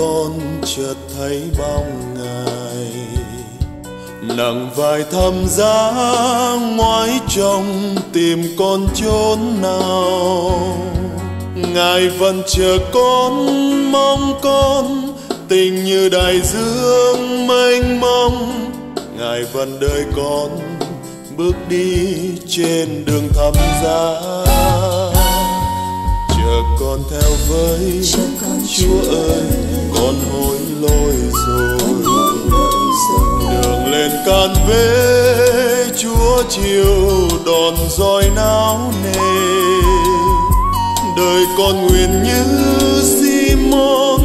con chợt thấy bóng ngài nặng vai thăm giá ngoái trong tìm con chốn nào. Ngài vẫn chờ con, mong con, tình như đại dương mênh mông. Ngài vẫn đợi con bước đi trên đường thăm giá con theo với chúa ơi con hối lỗi rồi. Đường lên can vế chúa chiều đòn roi náo nề. Đời con nguyện như Simon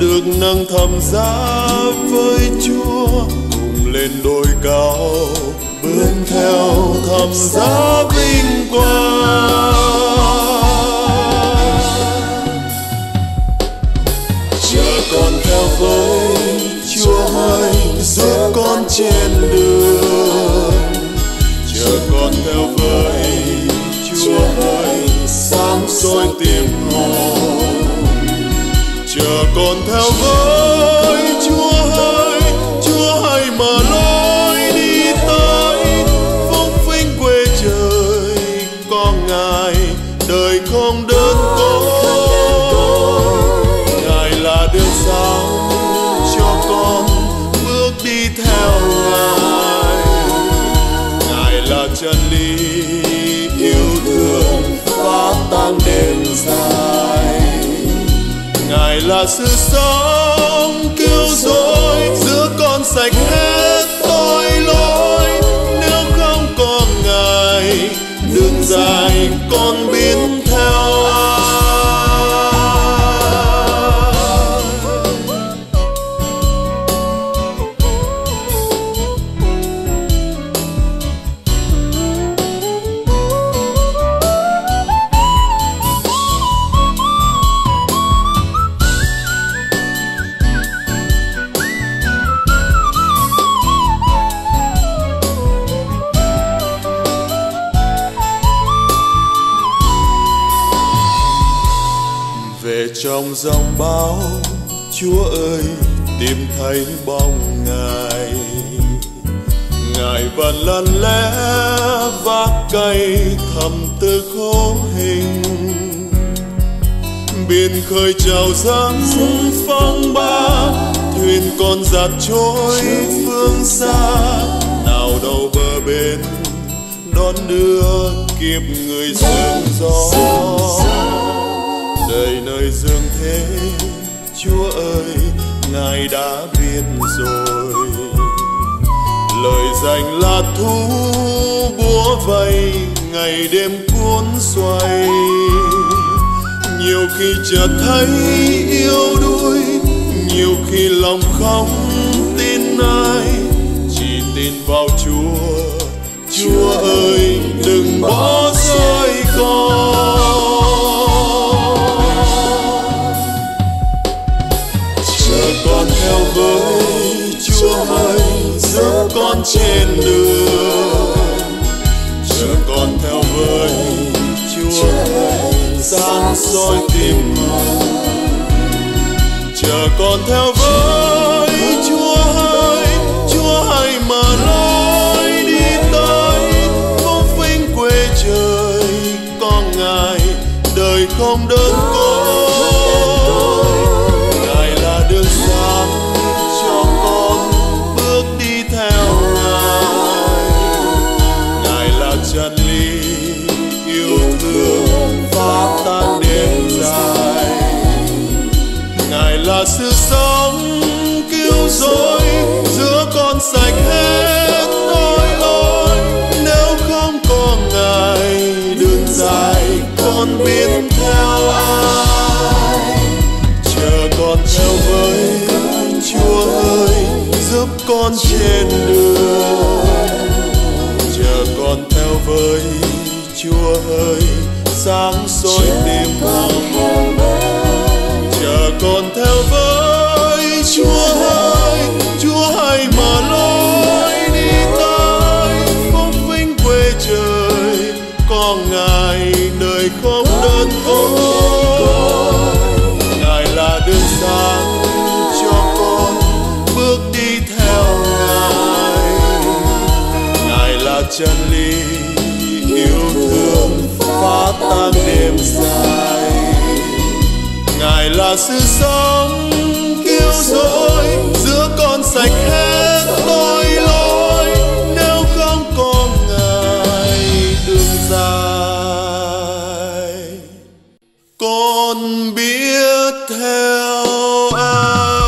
được nâng thầm giá với Chúa. Cùng lên đồi cao bước theo thầm giá vinh quang trên đường. Chờ con theo với Chúa ơi sáng soi tìm hồn. Chờ con theo với Chúa ơi Chúa hãy mở lối đi tới. Phúc vinh quê trời, con ngài đời không đơn chân lý yêu thương phá tan đêm dài. Ngài là sự sống cứu rỗi, giữa con sạch hết tội lỗi. Nếu không có ngài, đường dài con trong dòng bão chúa ơi, tìm thấy bóng ngài. Ngài vẫn lăn lẽ vác cây thầm tư khổ hình. Biển khơi trào dâng, phong ba, thuyền con giạt trôi phương xa. Nào đâu bờ bên, đón đưa kịp người sương gió đời nơi dương thế. Chúa ơi, ngài đã biết rồi. Lời dành là thu búa vây, ngày đêm cuốn xoay. Nhiều khi chợt thấy yêu đuối, nhiều khi lòng không tin ai. Chỉ tin vào chúa. Chúa ơi, đừng bỏ rơi con. Con với chúa sáng soi tim hồn chờ con theo với chúa ơi, chúa hãy mở lối đi tới. Phúc vinh quê trời con ngài, đời không đơn côi. Ngài là sự sống cứu rỗi giữa con sạch hết tội lỗi. Nếu không có ngài đường dài con biết theo ai. Chờ con theo với chúa ơi giúp con trên đường. Chờ con theo với chúa ơi sáng soi tim hồng chân lý, yêu thương phá tan đêm dài. Ngài là sự sống cứu rỗi, giữa con sạch hết tội lỗi, nếu không có ngài đường dài. Con biết theo ai.